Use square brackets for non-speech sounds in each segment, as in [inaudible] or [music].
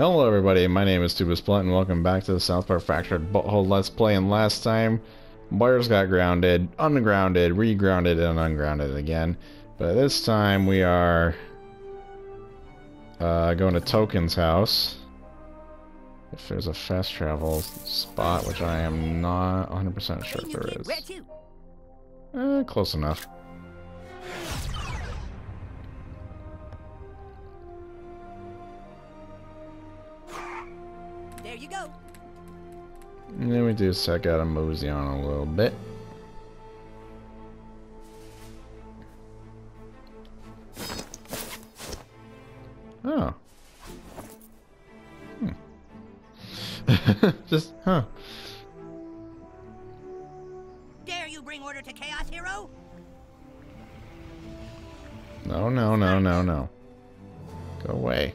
Hello everybody, my name is Tubasplat and welcome back to the South Park Fractured But Whole Let's Play and last time wires got grounded, ungrounded, regrounded, and ungrounded again. But this time we are uh, going to Token's house. If there's a fast travel spot, which I am not 100% sure if there is. Eh, close enough. Then we do check out a mosey on a little bit. Oh. Hmm. [laughs] Just, huh. Dare you bring order to chaos, hero? No, no, no, no, no. Go away.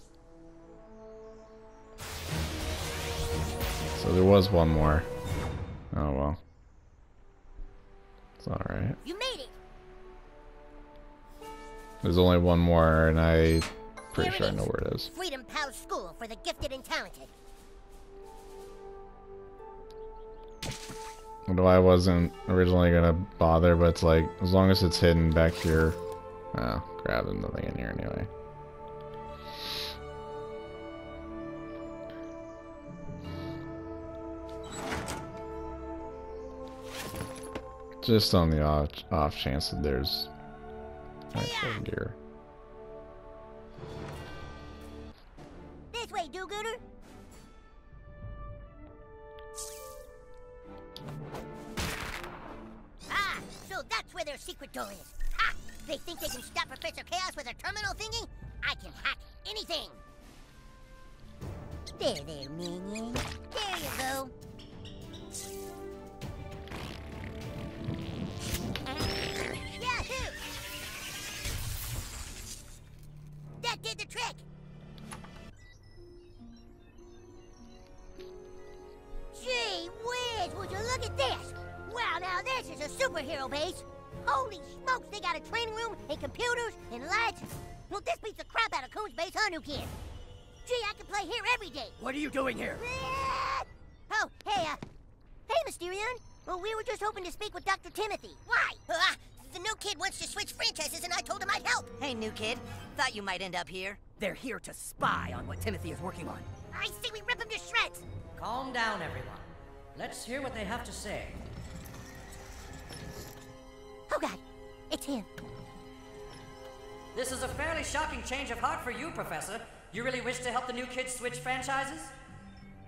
So there was one more. Oh well. It's alright. You made it. There's only one more, and I pretty Here sure I know where it is. Freedom Pal School for the gifted and talented. Although I wasn't originally gonna bother, but it's like, as long as it's hidden back here. Oh, crap, there's nothing in here anyway. Just on the off, off chance that there's actual gear. This way, do-gooder. Ah, so that's where their secret door is. Ha! They think they can stop Professor Chaos with a terminal thingy? I can hack anything. There, there, minion. There you go. That did the trick. Gee whiz, would you look at this? Wow, now this is a superhero base. Holy smokes, they got a training room and computers and lights. Well, this beats the crap out of Coon's base, huh, new kid? Gee, I could play here every day. What are you doing here? [laughs] Oh, hey, uh, hey, Mysterion. Well, we were just hoping to speak with Dr. Timothy. Why? Uh, [laughs] the new kid wants to switch franchises, and I told him I'd help. Hey, new kid. Thought you might end up here. They're here to spy on what Timothy is working on. I say we rip him to shreds. Calm down, everyone. Let's hear what they have to say. Oh, God, it's him. This is a fairly shocking change of heart for you, Professor. You really wish to help the new kids switch franchises?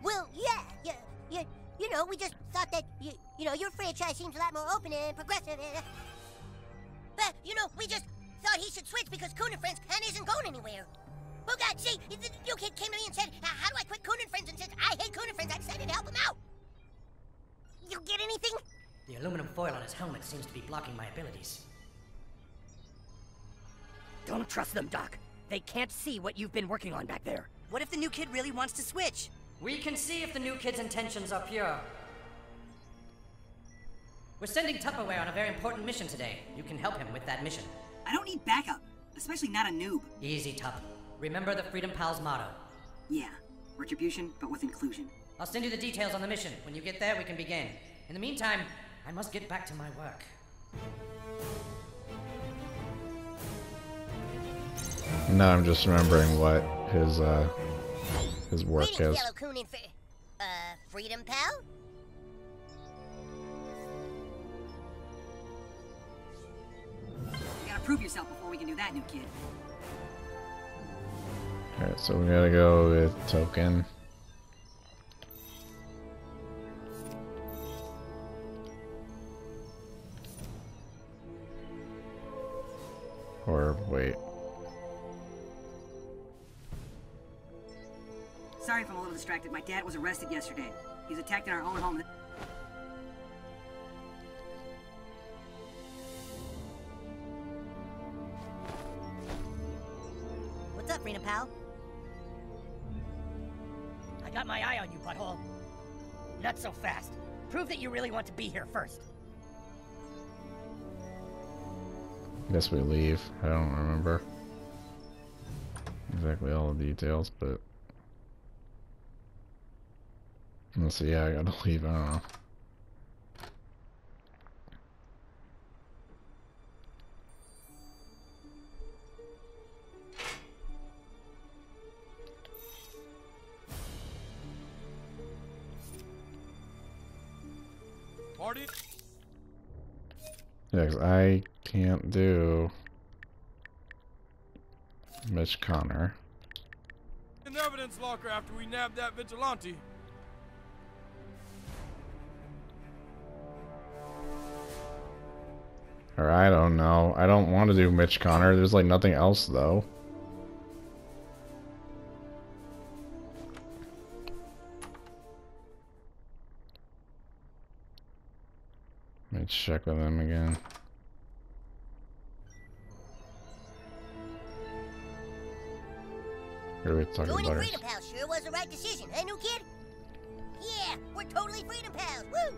Well, yeah, yeah, yeah. You know, we just thought that you, you know, your franchise seems a lot more open and progressive. uh, But you know, we just thought he should switch because Coon and Friends kind isn't going anywhere. Oh God, see, the the new kid came to me and said, "Uh, "How do I quit Coon and Friends?" And since I hate Coon and Friends, I decided to help him out. You get anything? The aluminum foil on his helmet seems to be blocking my abilities. Don't trust them, Doc. They can't see what you've been working on back there. What if the new kid really wants to switch? We can see if the new kid's intentions are pure. We're sending Tupperware on a very important mission today. You can help him with that mission. I don't need backup, especially not a noob. Easy, Tup. Remember the Freedom Pals motto. Yeah, retribution, but with inclusion. I'll send you the details on the mission. When you get there, we can begin. In the meantime, I must get back to my work. Now I'm just remembering what his, uh, his work Greetings, is. Yellow Coon and uh, Freedom Pal. Prove yourself before we can do that, new kid. Alright, so we gotta go with token. Or wait. Sorry if I'm a little distracted. My dad was arrested yesterday. He's attacked in our own home. What's up, Freedom Pal? I got my eye on you, butthole. Not so fast. Prove that you really want to be here first. Guess we leave. I don't remember exactly all the details, but let's see. Yeah, I gotta [laughs] leave. I don't know. Yeah, 'cause I can't do Mitch Connor. In the evidence locker after we nabbed that vigilante. Or I don't know. I don't want to do Mitch Connor. There's like nothing else though. Check with him again. Or we talking Joining about Freedom Pals sure was the right decision, eh, new kid? Yeah, we're totally Freedom Pals. Woo!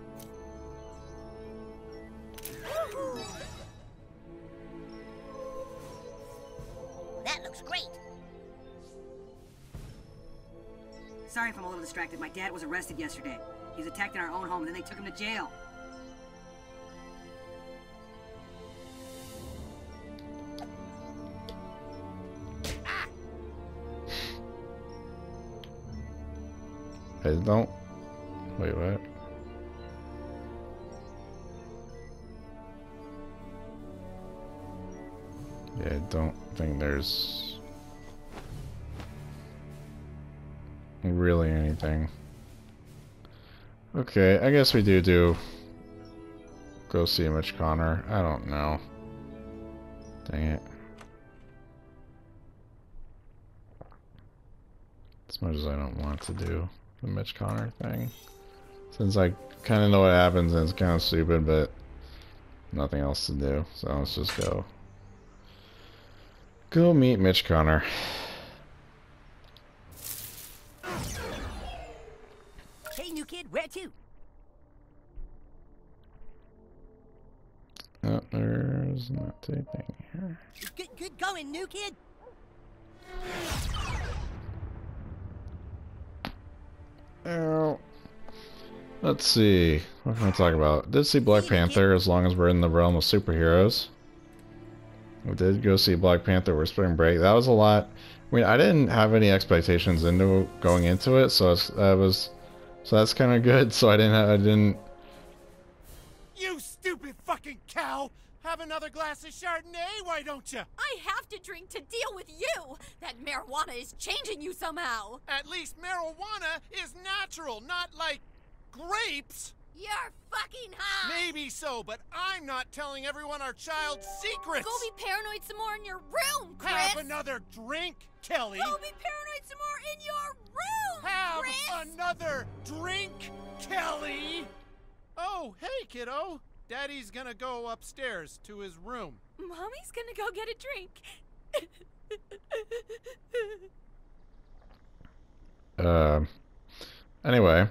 Woohoo! That looks great. Sorry if I'm a little distracted. My dad was arrested yesterday. He was attacked in our own home, and then they took him to jail. I don't. Wait, what? Yeah, I don't think there's really anything. Okay, I guess we do do go see Mitch Connor. I don't know. Dang it. As much as I don't want to do the Mitch Connor thing. Since I kind of know what happens and it's kind of stupid, but nothing else to do. So let's just go. Go meet Mitch Connor. Hey, new kid, where to? Oh, there's not anything here. Good, good going, new kid. Let's see. What can I talk about? Did see Black Panther as long as we're in the realm of superheroes. We did go see Black Panther with Spring Break. That was a lot. I mean, I didn't have any expectations into going into it, so it's, that was so that's kind of good. [laughs] So I didn't I didn't You stupid fucking cow! Have another glass of Chardonnay, why don't you? I have to drink to deal with you. That marijuana is changing you somehow. At least marijuana is natural, not like grapes. You're fucking high. Maybe so, but I'm not telling everyone our child's secrets. Go be paranoid some more in your room, Chris. Have another drink, Kelly. Go be paranoid some more in your room, Have Chris. another drink, Kelly. Oh, hey, kiddo. Daddy's gonna go upstairs to his room. Mommy's gonna go get a drink. Um. anyway,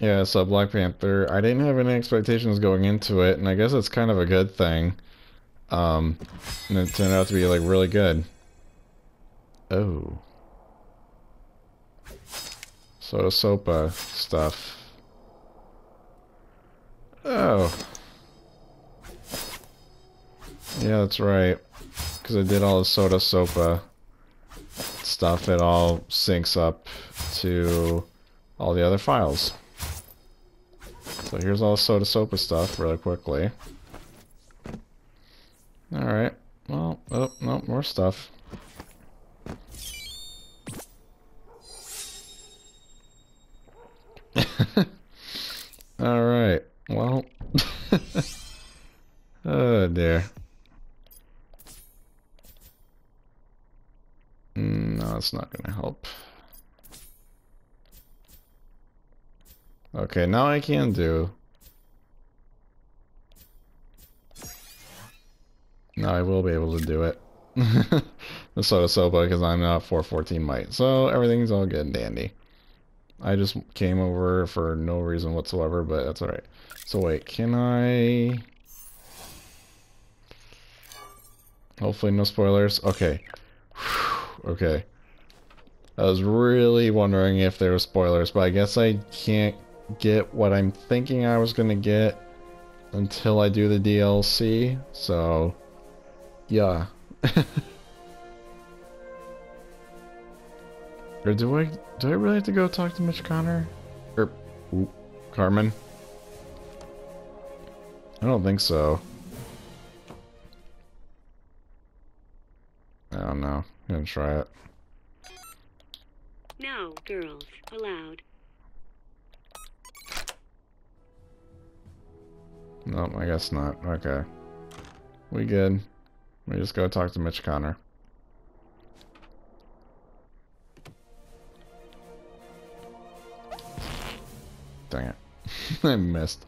yeah, so Black Panther, I didn't have any expectations going into it, and I guess it's kind of a good thing. Um, and it turned out to be like really good. Oh. Soda Sopa stuff. Oh. Yeah, that's right. Because I did all the Soda Sopa stuff, it all syncs up to all the other files. So here's all the Soda Sopa stuff really quickly. Alright. Well, oh, no, more stuff. [laughs] Alright. Well. [laughs] oh dear. Mm, No, it's not gonna help. Okay, now I can do. Now I will be able to do it. the Soda Sopa because I'm not 414 might. So everything's all good and dandy. I just came over for no reason whatsoever, but that's alright. So wait, can I... Hopefully no spoilers. Okay. [sighs] okay. I was really wondering if there were spoilers, but I guess I can't get what I'm thinking I was gonna get until I do the DLC, so yeah. [laughs] or do I do I really have to go talk to Mitch Connor? Or ooh, Carmen? I don't think so. I don't know. I'm gonna try it. No girls allowed. No, I guess not. Okay. We good. We just go talk to Mitch Connor. Dang it. [laughs] I missed.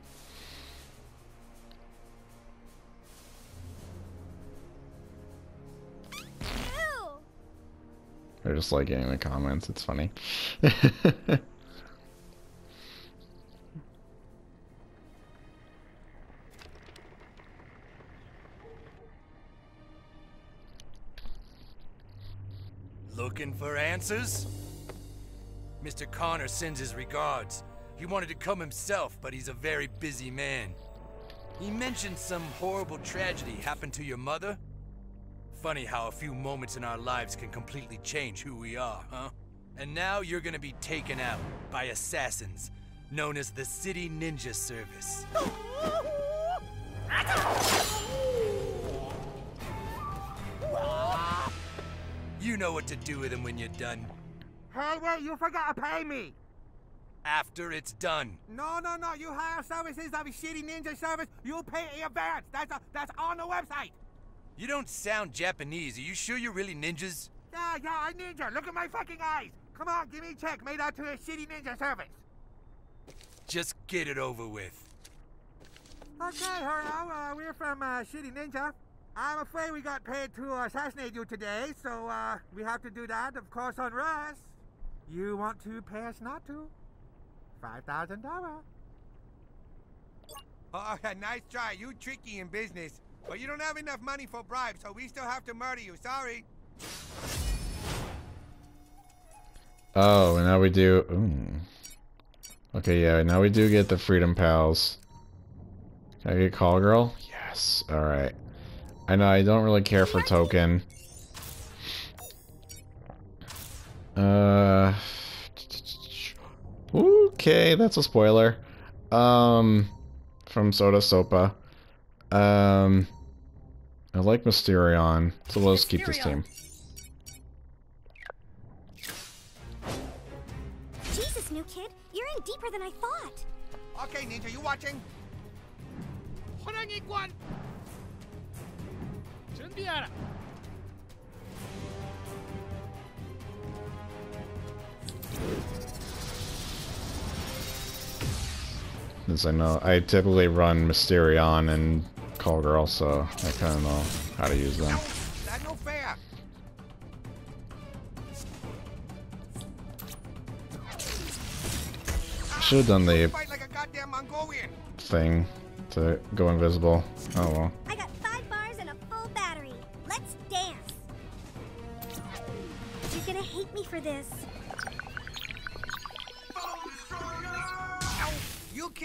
They're just like getting the comments. It's funny. [laughs] Looking for answers? Mr. Connor sends his regards. He wanted to come himself, but he's a very busy man. He mentioned some horrible tragedy happened to your mother. Funny how a few moments in our lives can completely change who we are, huh? And now you're gonna be taken out by assassins, known as the Shitty Ninja Service. [laughs] know what to do with them when you're done. Hey, wait, you forgot to pay me. After it's done. No, no, no. You hire services of a shitty ninja service, you pay in advance. That's, a, that's on the website. You don't sound Japanese. Are you sure you're really ninjas? Yeah, yeah, I ninja. Look at my fucking eyes. Come on, give me a check made out to a shitty ninja service. Just get it over with. Okay, hello, uh, we're from uh, Shitty Ninja. I'm afraid we got paid to assassinate you today, so uh, we have to do that, of course, on Russ. You want to pay us not to? $5,000. Oh, [laughs] nice try. You tricky in business. But you don't have enough money for bribes, so we still have to murder you. Sorry. Oh, and now we do. Ooh. Okay, yeah, now we do get the Freedom Pals. Can I get Call Girl? Yes. Alright. I know I don't really care for Token. Uh. Okay, that's a spoiler. Um, from Soda Sopa. Um, I like Mysterion, so let's keep this team. As I know, I typically run Mysterion and Call Girl, so I kind of know how to use them. Should have done the thing to go invisible. Oh well.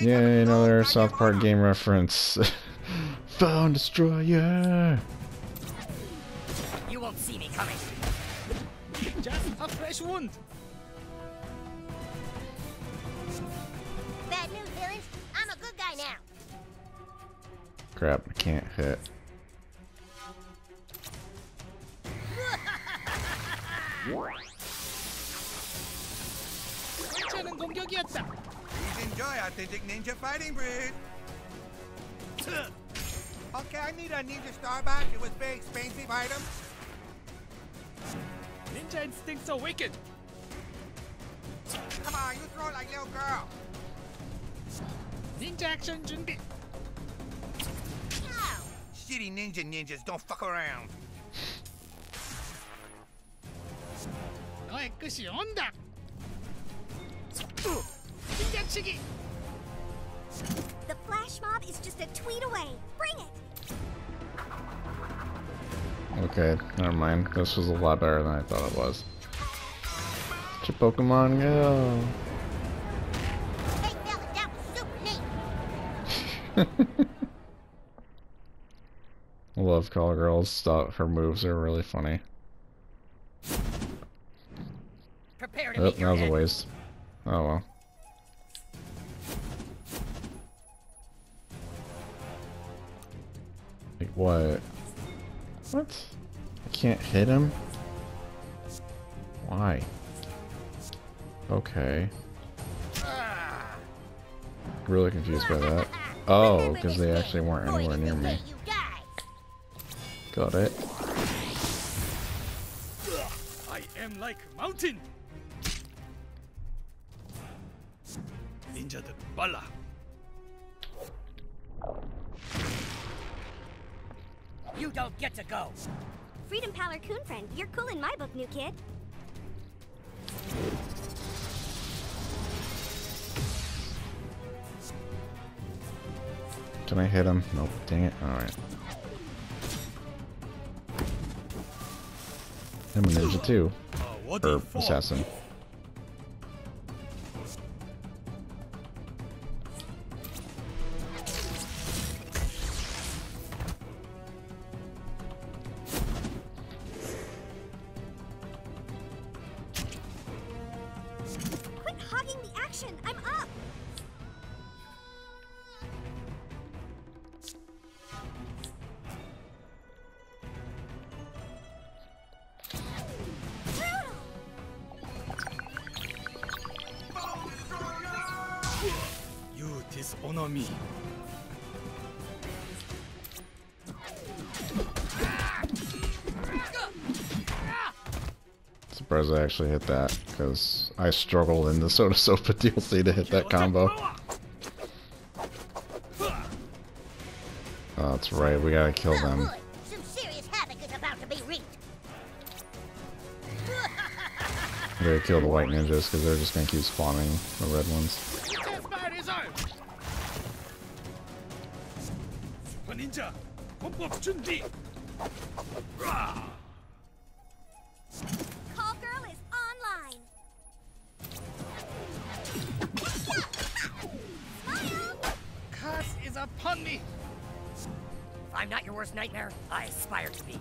Yay, another South Park game reference. [laughs] Phone Destroyer! You won't see me coming. Just a fresh wound. Bad news, villains. I'm a good guy now. Crap, I can't hit. [laughs] [laughs] enjoy authentic ninja fighting breed. Okay, I need a ninja star back. It was very expensive item. Ninja instincts awakened. Come on, you throw it like little girl. Ninja action 준비. Shitty ninja ninjas don't fuck around. 너의 끝이 온다. ninja The flash mob is just a tweet away. Bring it. Okay, never mind. This was a lot better than I thought it was. To Pokemon Go. Hey, fella, that was super neat. I [laughs] love Call Girl's stuff. Her moves are really funny. Prepare to Oh, meet that was a waste. Oh well. What? What? I can't hit him? Why? Okay. Really confused by that. Oh, because they actually weren't anywhere near me. Got it. I am like mountain. Ninja the Bala. You don't get to go. Freedom Power Coon friend, you're cool in my book, new kid. Can I hit him? Nope. Dang it. Alright. I'm a ninja too. Or assassin. Surprised I actually hit that, because I struggled in the Soda Sopa [laughs] DLC to hit that combo. Oh, that's right, we gotta kill them. Some serious havoc is about to be wreaked. We gotta kill the white ninjas, because they're just gonna keep spawning the red ones. your worst nightmare, I aspire to be.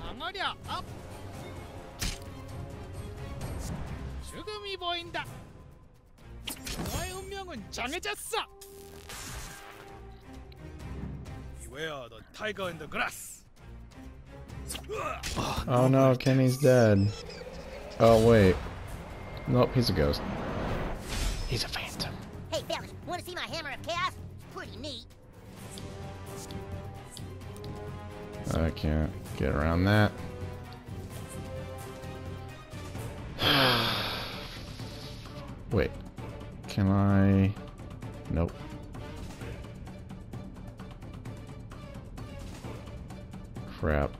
방어력 업. 죽음이 보인다. 너의 운명은 정해졌어. Beware the tiger in the grass. Oh no, Kenny's dead. Oh wait. Nope, he's a ghost. He's a phantom. neat. I can't get around that. [sighs] Wait. Can I... Nope. Crap.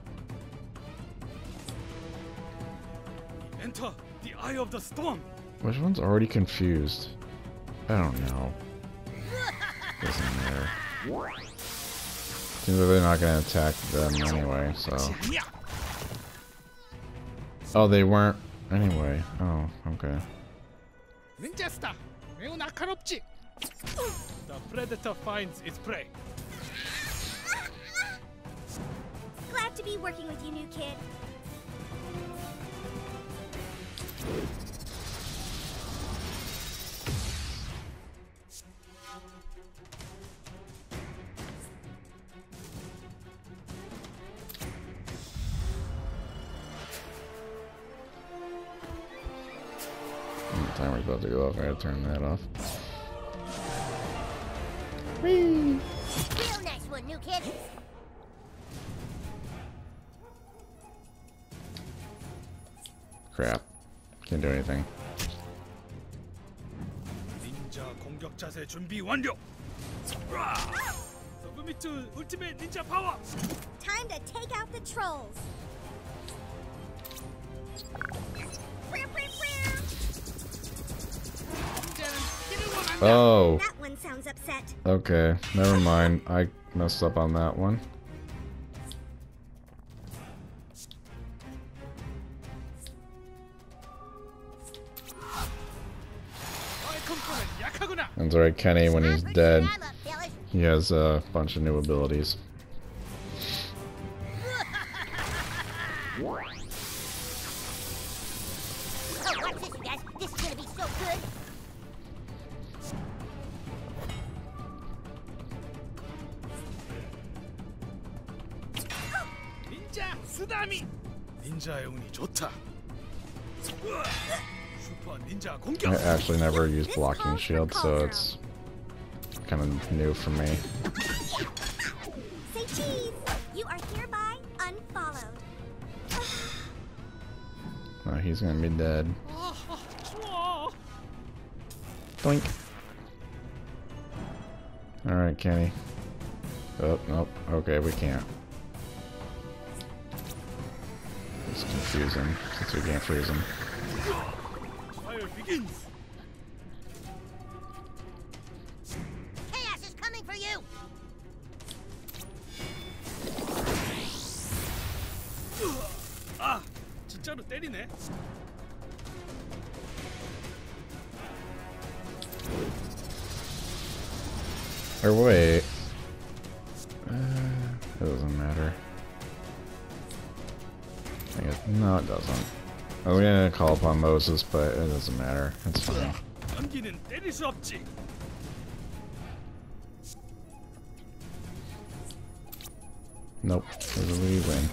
Enter the eye of the storm. Which one's already confused? I don't know is in there. Seems like they're not gonna attack them anyway, so. Oh, they weren't anyway. Oh, okay. The predator finds its prey. Glad to be working with you, new kid. timer's about to go off. I gotta turn that off. Real nice one, new kid. Crap. Can't do anything. 공격 자세 준비 완료. 서브미트 울티메트 닌자 파워. Time to take out the trolls. Oh. That one sounds upset. Okay, never mind. I messed up on that one. That's right, Kenny, when he's dead, he has a bunch of new abilities. I actually never used blocking shield, so it's kind of new for me. Say cheese. You are hereby unfollowed. Oh, he's gonna be dead. Doink. Alright, Kenny. Oh, nope. Okay, we can't. It's confusing, since we can't freeze him Fire begins. Chaos is coming for you. 아, 진짜로 때리네. Or wait. Uh, it doesn't matter. I guess, no, it doesn't. We're gonna call upon Moses, but it doesn't matter. It's fine. Nope, we win.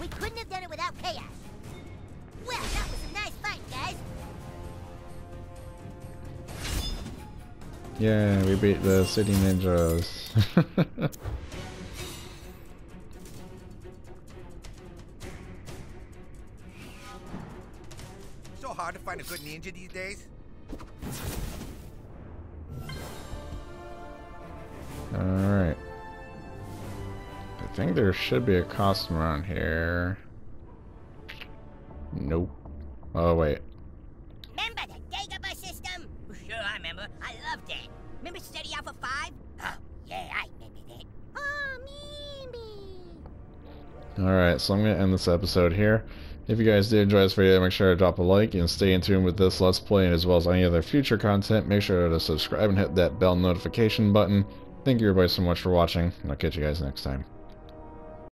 We couldn't have done it without chaos. Well, that was a nice fight, guys. Yeah, we beat the shitty ninjas. [laughs] hard to find a good ninja these days. Alright. I think there should be a costume around here. Nope. Oh, wait. Remember the Dagobah system? Sure, I remember. I loved it. Remember Steady Alpha 5? Oh, yeah, I remember that. Oh, Mimi. Alright, so I'm going to end this episode here. If you guys did enjoy this video, make sure to drop a like and stay in tune with this Let's Play as well as any other future content. Make sure to subscribe and hit that bell notification button. Thank you everybody so much for watching, and I'll catch you guys next time.